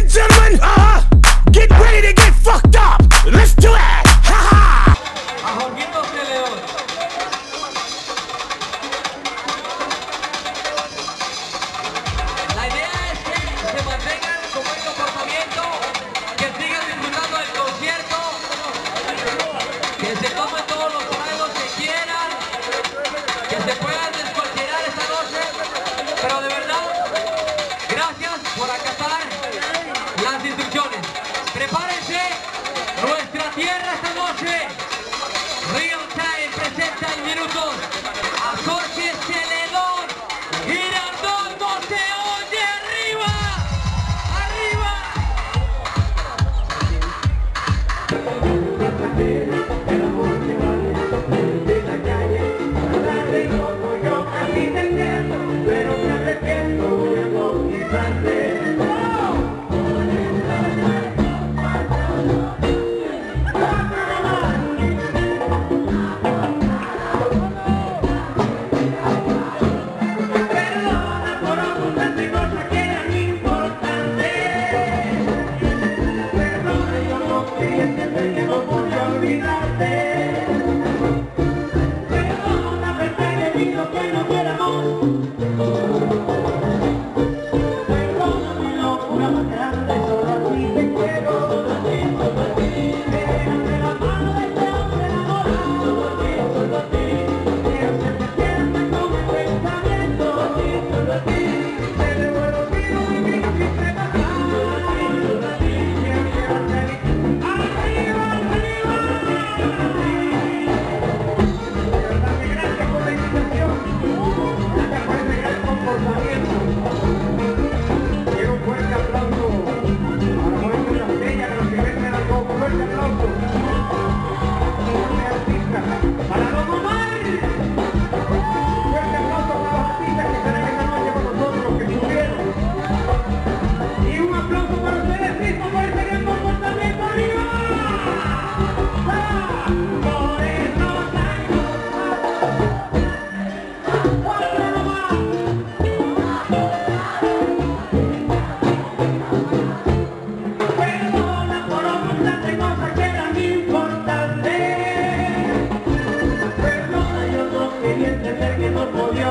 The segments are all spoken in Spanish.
gentlemen, uh -huh. get ready to tierra esta noche.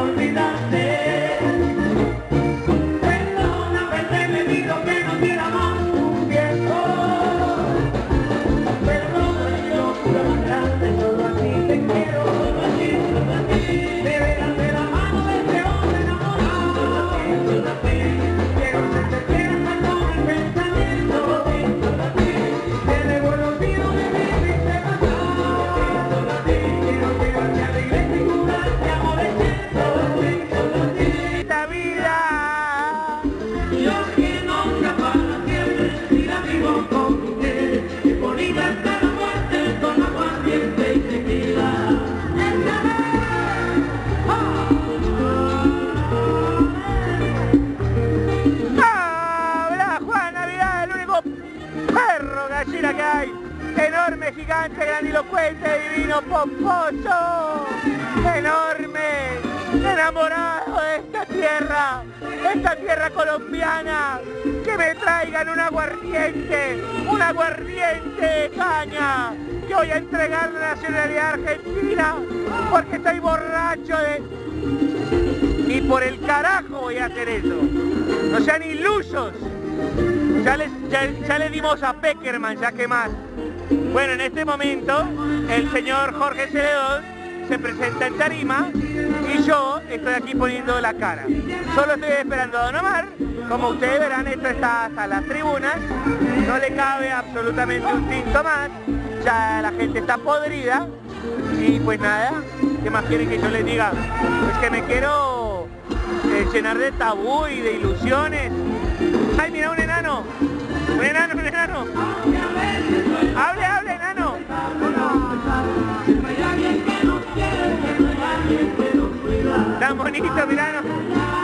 No Enorme, gigante, grandilocuente, divino, pomposo. Enorme, enamorado de esta tierra, esta tierra colombiana. Que me traigan un aguardiente, un aguardiente de caña. Que voy a entregar la nacionalidad argentina porque estoy borracho de... Ni por el carajo voy a hacer eso. No sean ilusos. Ya le dimos a Peckerman, ya que más. Bueno, en este momento, el señor Jorge Celedón se presenta en tarima y yo estoy aquí poniendo la cara. Solo estoy esperando a Don Omar. Como ustedes verán, esto está hasta las tribunas. No le cabe absolutamente un tinto más. Ya la gente está podrida. Y pues nada, ¿qué más quieren que yo les diga? Pues que me quiero eh, llenar de tabú y de ilusiones. ¡Ay, mira un enano! ¡Un enano, un enano! ¡Hable, hable, enano! Tan bonito, mirá, no,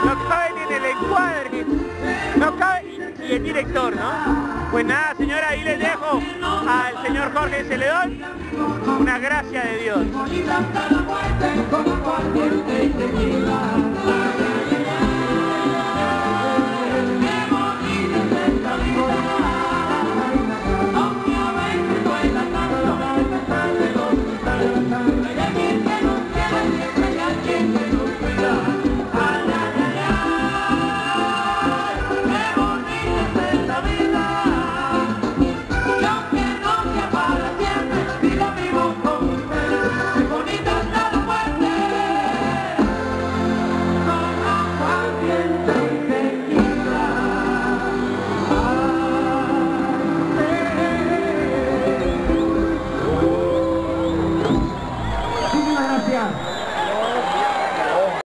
no cabe ni en el encuadre. No cabe, y el director, ¿no? Pues nada, señora, ahí les dejo al señor Jorge Celedón una gracia de Dios.